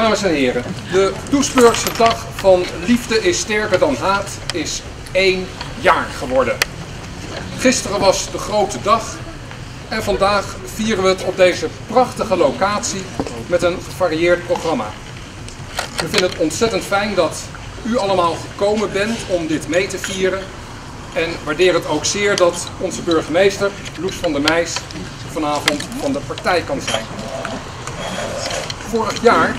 Dames en heren, de Doesburgse dag van liefde is sterker dan haat is één jaar geworden. Gisteren was de grote dag en vandaag vieren we het op deze prachtige locatie met een gevarieerd programma. We vinden het ontzettend fijn dat u allemaal gekomen bent om dit mee te vieren. En waardeer het ook zeer dat onze burgemeester, Loes van der Meijs, vanavond van de partij kan zijn. Vorig jaar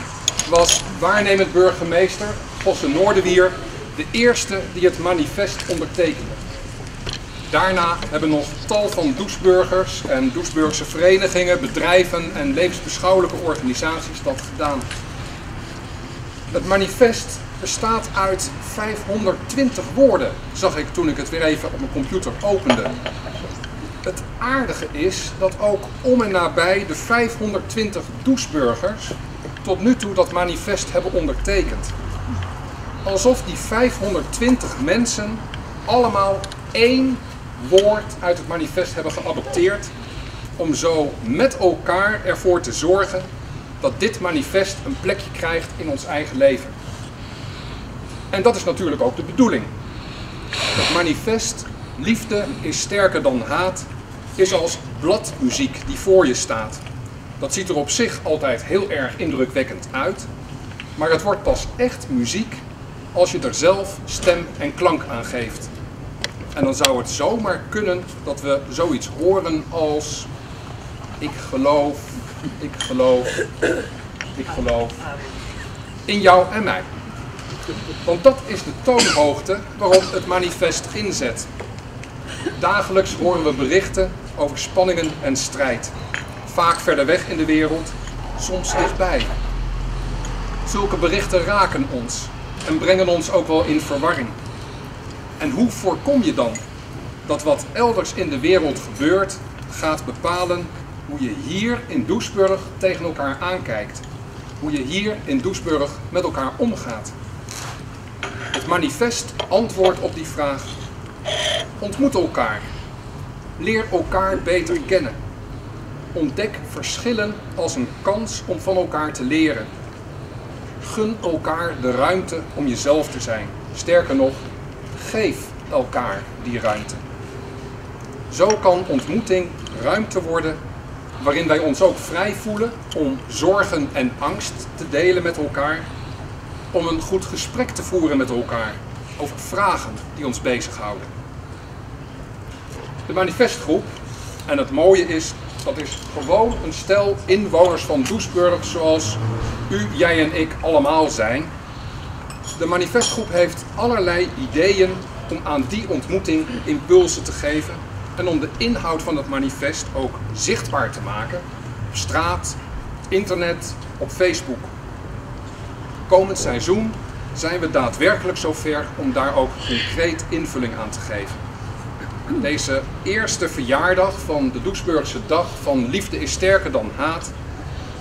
was waarnemend burgemeester Gosse Noorderwier de eerste die het manifest ondertekende. Daarna hebben nog tal van Doesburgers en Doesburgse verenigingen, bedrijven en levensbeschouwelijke organisaties dat gedaan. Het manifest bestaat uit 520 woorden, zag ik toen ik het weer even op mijn computer opende. Het aardige is dat ook om en nabij de 520 Doesburgers tot nu toe dat manifest hebben ondertekend. Alsof die 520 mensen allemaal één woord uit het manifest hebben geadopteerd om zo met elkaar ervoor te zorgen dat dit manifest een plekje krijgt in ons eigen leven. En dat is natuurlijk ook de bedoeling. Het manifest Liefde is sterker dan haat is als bladmuziek die voor je staat. Dat ziet er op zich altijd heel erg indrukwekkend uit, maar het wordt pas echt muziek als je er zelf stem en klank aan geeft. En dan zou het zomaar kunnen dat we zoiets horen als ik geloof, ik geloof, ik geloof in jou en mij. Want dat is de toonhoogte waarop het manifest inzet. Dagelijks horen we berichten over spanningen en strijd. Vaak verder weg in de wereld, soms dichtbij. Zulke berichten raken ons en brengen ons ook wel in verwarring. En hoe voorkom je dan dat wat elders in de wereld gebeurt gaat bepalen hoe je hier in Doesburg tegen elkaar aankijkt? Hoe je hier in Doesburg met elkaar omgaat? Het manifest antwoordt op die vraag. Ontmoet elkaar. Leer elkaar beter kennen. Ontdek verschillen als een kans om van elkaar te leren. Gun elkaar de ruimte om jezelf te zijn. Sterker nog, geef elkaar die ruimte. Zo kan ontmoeting ruimte worden waarin wij ons ook vrij voelen om zorgen en angst te delen met elkaar, om een goed gesprek te voeren met elkaar over vragen die ons bezighouden. De manifestgroep, en het mooie is, dat is gewoon een stel inwoners van Doesburg zoals u, jij en ik allemaal zijn. De manifestgroep heeft allerlei ideeën om aan die ontmoeting impulsen te geven en om de inhoud van het manifest ook zichtbaar te maken op straat, internet, op Facebook. Komend seizoen zijn we daadwerkelijk zover om daar ook concreet invulling aan te geven. Deze eerste verjaardag van de Doesburgse dag van Liefde is sterker dan haat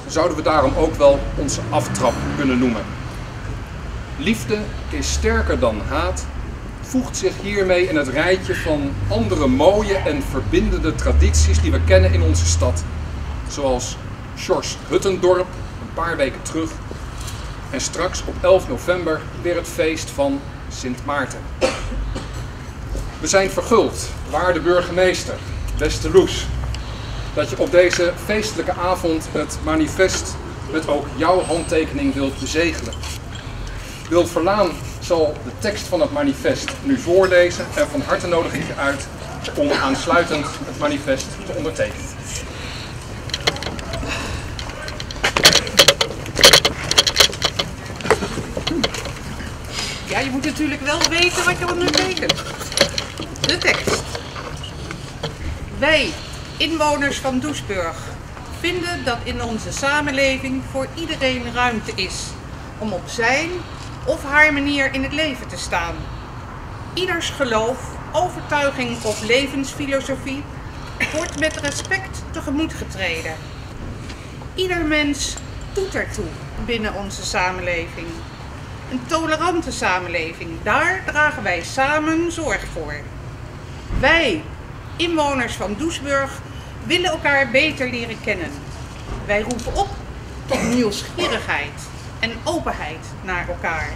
zouden we daarom ook wel onze aftrap kunnen noemen. Liefde is sterker dan haat voegt zich hiermee in het rijtje van andere mooie en verbindende tradities die we kennen in onze stad. Zoals Sjors Huttendorp een paar weken terug en straks op 11 november weer het feest van Sint Maarten. We zijn verguld, waarde burgemeester, beste Loes, dat je op deze feestelijke avond het manifest met ook jouw handtekening wilt bezegelen. Wilt Verlaan zal de tekst van het manifest nu voorlezen en van harte nodig ik je uit om aansluitend het manifest te ondertekenen. Ja, je moet natuurlijk wel weten wat je ondertekent. De tekst. Wij, inwoners van Doesburg, vinden dat in onze samenleving voor iedereen ruimte is om op zijn of haar manier in het leven te staan. Ieders geloof, overtuiging of levensfilosofie wordt met respect tegemoet getreden. Ieder mens doet ertoe binnen onze samenleving. Een tolerante samenleving, daar dragen wij samen zorg voor. Wij, inwoners van Doesburg, willen elkaar beter leren kennen. Wij roepen op tot nieuwsgierigheid, en openheid naar elkaar.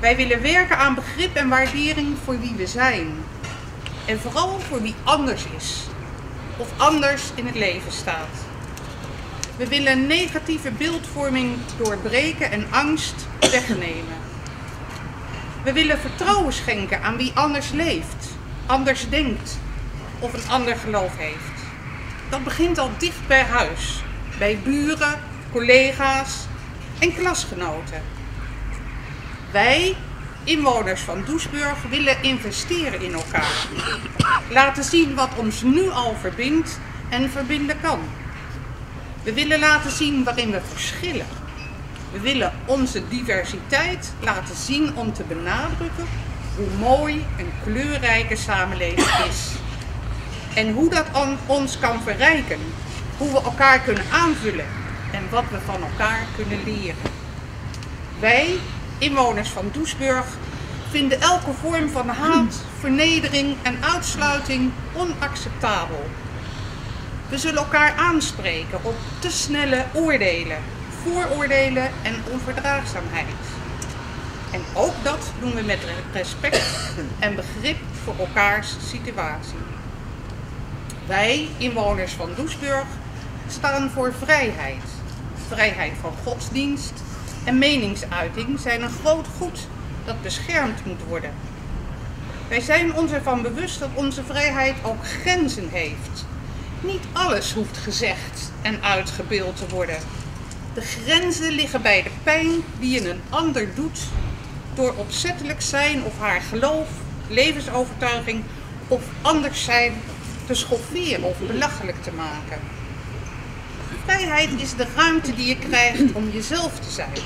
Wij willen werken aan begrip en waardering voor wie we zijn. En vooral voor wie anders is of anders in het leven staat. We willen negatieve beeldvorming doorbreken en angst wegnemen. We willen vertrouwen schenken aan wie anders leeft, anders denkt of een ander geloof heeft. Dat begint al dicht bij huis, bij buren, collega's en klasgenoten. Wij, inwoners van Doesburg, willen investeren in elkaar. Laten zien wat ons nu al verbindt en verbinden kan. We willen laten zien waarin we verschillen. We willen onze diversiteit laten zien om te benadrukken hoe mooi een kleurrijke samenleving is. En hoe dat ons kan verrijken. Hoe we elkaar kunnen aanvullen en wat we van elkaar kunnen leren. Wij, inwoners van Doesburg, vinden elke vorm van haat, vernedering en uitsluiting onacceptabel. We zullen elkaar aanspreken op te snelle oordelen, vooroordelen en onverdraagzaamheid. En ook dat doen we met respect en begrip voor elkaars situatie. Wij, inwoners van Doesburg, staan voor vrijheid. Vrijheid van godsdienst en meningsuiting zijn een groot goed dat beschermd moet worden. Wij zijn ons ervan bewust dat onze vrijheid ook grenzen heeft. Niet alles hoeft gezegd en uitgebeeld te worden. De grenzen liggen bij de pijn die je een ander doet door opzettelijk zijn of haar geloof, levensovertuiging of anders zijn te schofferen of belachelijk te maken. Vrijheid is de ruimte die je krijgt om jezelf te zijn.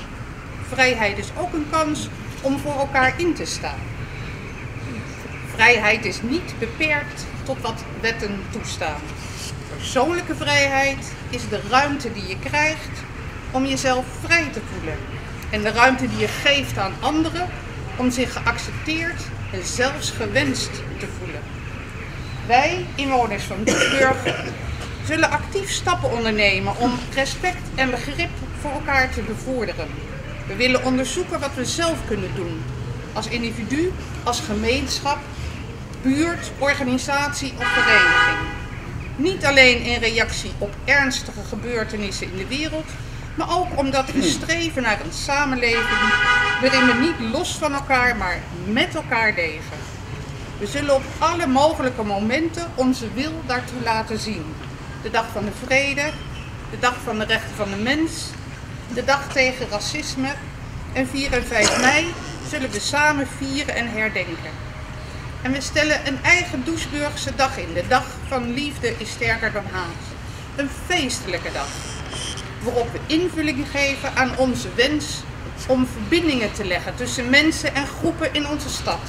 Vrijheid is ook een kans om voor elkaar in te staan. Vrijheid is niet beperkt tot wat wetten toestaan. Persoonlijke vrijheid is de ruimte die je krijgt om jezelf vrij te voelen. En de ruimte die je geeft aan anderen om zich geaccepteerd en zelfs gewenst te voelen. Wij, inwoners van Doesburg, zullen actief stappen ondernemen om respect en begrip voor elkaar te bevorderen. We willen onderzoeken wat we zelf kunnen doen. Als individu, als gemeenschap, buurt, organisatie of vereniging. Niet alleen in reactie op ernstige gebeurtenissen in de wereld, maar ook omdat we streven naar een samenleving waarin we niet los van elkaar, maar met elkaar leven. We zullen op alle mogelijke momenten onze wil daartoe laten zien. De dag van de vrede, de dag van de rechten van de mens, de dag tegen racisme en 4 en 5 mei zullen we samen vieren en herdenken. En we stellen een eigen Doesburgse dag in. De dag van liefde is sterker dan haat. Een feestelijke dag. Waarop we invulling geven aan onze wens om verbindingen te leggen tussen mensen en groepen in onze stad.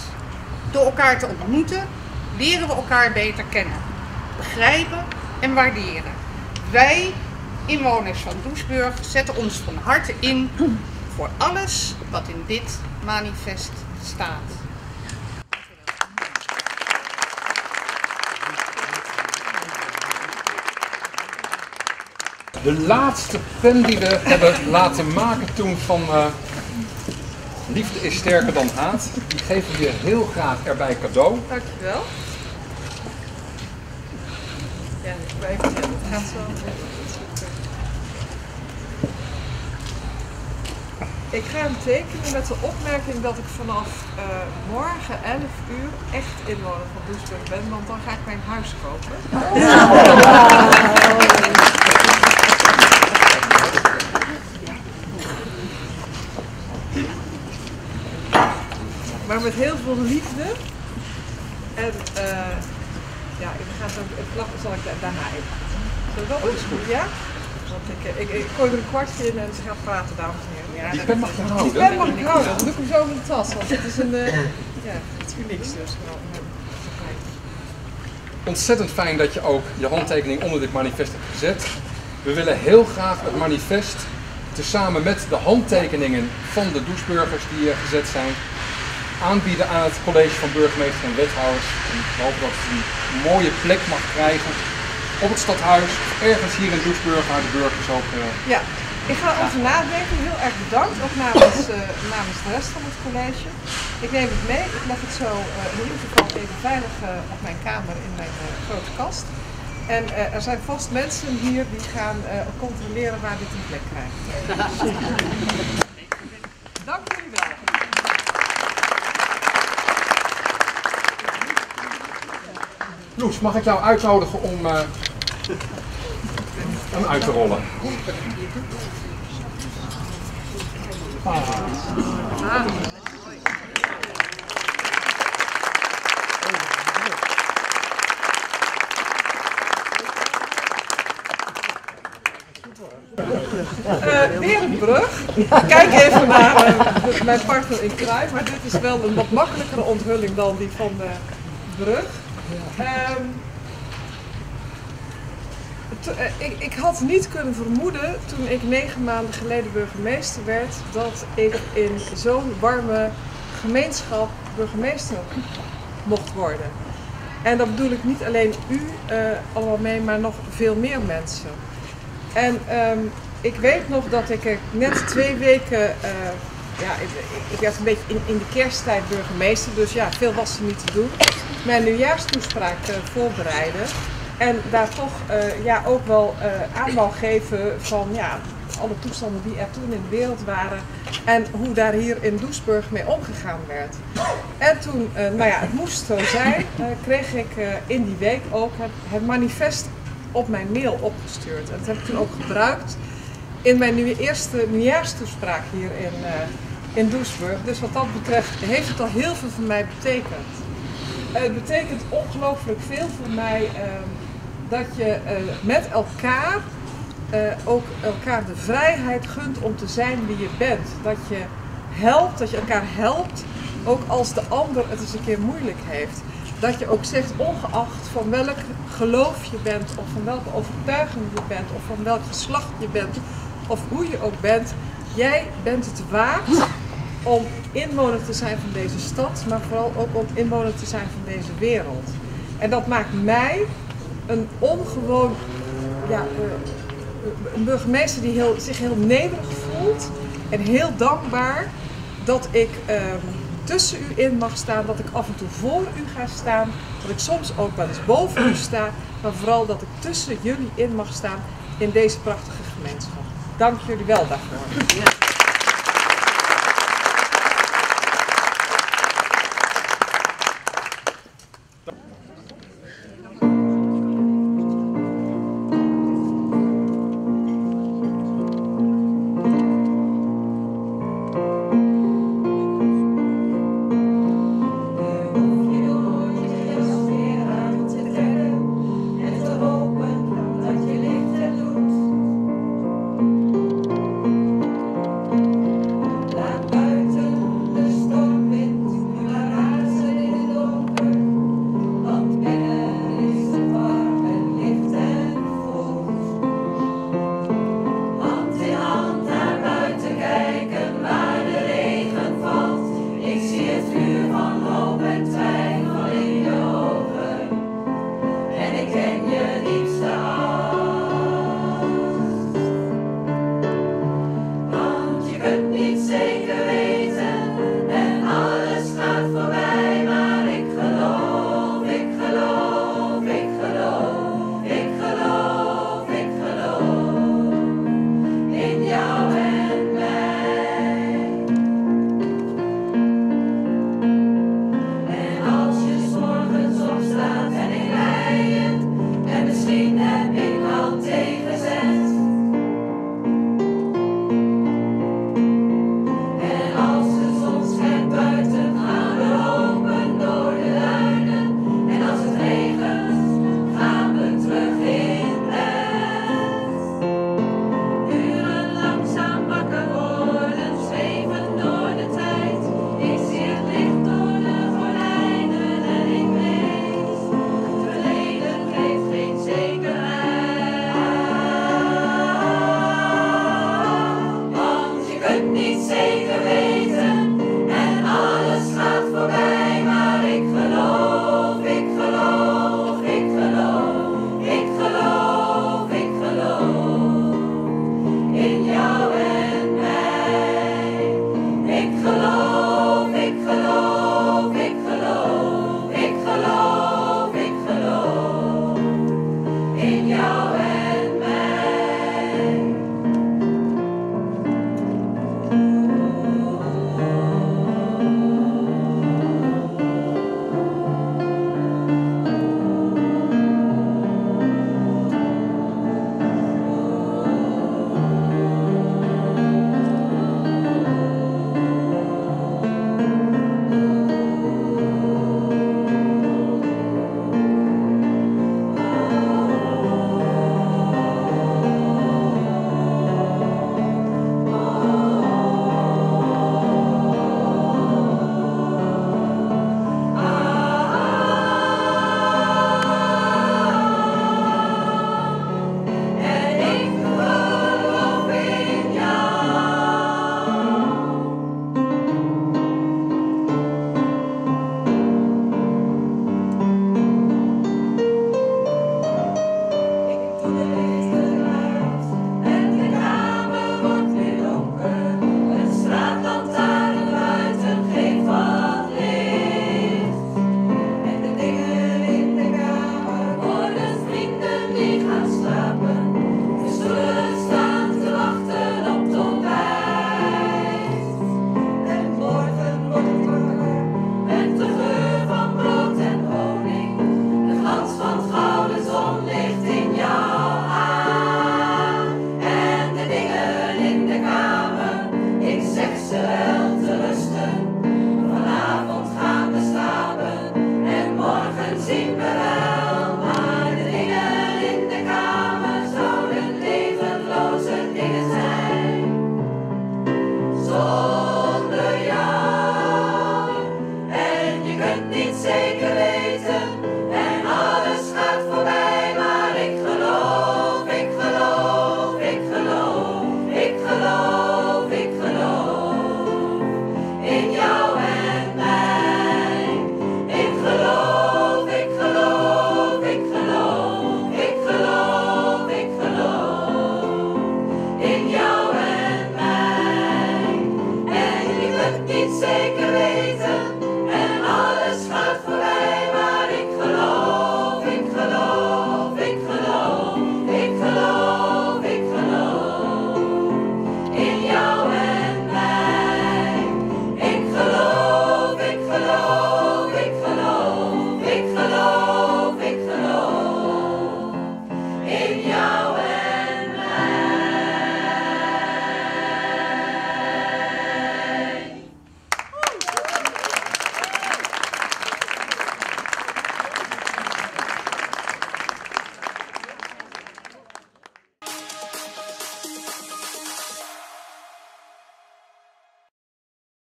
Door elkaar te ontmoeten leren we elkaar beter kennen, begrijpen en waarderen. Wij, inwoners van Doesburg, zetten ons van harte in voor alles wat in dit manifest staat. De laatste pen die we hebben laten maken toen van uh, Liefde is sterker dan haat, geven we je heel graag erbij cadeau. Dankjewel. Ja, ik het gaat zo. Ik ga hem tekenen met de opmerking dat ik vanaf uh, morgen 11 uur echt inwoner van Doesburg ben, want dan ga ik mijn huis kopen. Maar met heel veel liefde. En uh, ja, ik ga zo, het klappen zal ik daarna even. Zo dat is goed, ja? Want ik, ik, ik, ik gooi er een kwartje in en ze gaat praten, dames en heren. Ja, die pen mag je houden. Die pen mag ik houden, dan doe ik hem zo in de tas. Want het is een, uh, ja, iets unieks dus. Ontzettend fijn dat je ook je handtekening onder dit manifest hebt gezet. We willen heel graag het manifest, tezamen met de handtekeningen van de doucheburgers die gezet zijn, aanbieden aan het college van burgemeester en wethouders. En we hopen dat het een mooie plek mag krijgen op het stadhuis, ergens hier in Doesburg, waar de burgers ook uh, ja. Ik ga erover nadenken. Heel erg bedankt, ook namens, uh, namens de rest van het college. Ik neem het mee. Ik leg het zo uh, in ieder geval even veilig uh, op mijn kamer in mijn grote kast. En er zijn vast mensen hier die gaan controleren waar dit een plek krijgt. Dank jullie wel. Loes, mag ik jou uitnodigen om hem uit te rollen? Ah. Een brug. Kijk even naar uh, mijn partner in Kruij, maar dit is wel een wat makkelijkere onthulling dan die van de brug. Um, eh, ik, ik, had niet kunnen vermoeden toen ik negen maanden geleden burgemeester werd, dat ik in zo'n warme gemeenschap burgemeester mocht worden. En dat bedoel ik niet alleen u uh, allemaal mee, maar nog veel meer mensen. En um, ik weet nog dat ik net twee weken, uh, ja, ik, ik, werd een beetje in, in, de kersttijd burgemeester, dus ja, veel was er niet te doen. Mijn nieuwjaarstoespraak uh, voorbereiden. En daar toch uh, ja, ook wel uh, aan geven van ja, alle toestanden die er toen in de wereld waren. En hoe daar hier in Doesburg mee omgegaan werd. En toen, uh, nou ja, het moest zo zijn, kreeg ik in die week ook het, manifest op mijn mail opgestuurd. En dat heb ik toen ook gebruikt in mijn nieuwe, eerste nieuwjaarstoespraak hier in, in Doesburg. Dus wat dat betreft heeft het al heel veel voor mij betekend. Het betekent ongelooflijk veel voor mij ehm, dat je uh, met elkaar uh, ook elkaar de vrijheid gunt om te zijn wie je bent. Dat je helpt, dat je elkaar helpt, ook als de ander het eens een keer moeilijk heeft. Dat je ook zegt, ongeacht van welk geloof je bent, of van welke overtuiging je bent, of van welk geslacht je bent, of hoe je ook bent, jij bent het waard om inwoner te zijn van deze stad, maar vooral ook om inwoner te zijn van deze wereld. En dat maakt mij een ongewoon, ja, uh, een burgemeester die heel, zich heel nederig voelt en heel dankbaar dat ik uh, tussen u in mag staan, dat ik af en toe voor u ga staan, dat ik soms ook wel eens boven u sta, maar vooral dat ik tussen jullie in mag staan in deze prachtige gemeenschap. Dank jullie wel daarvoor.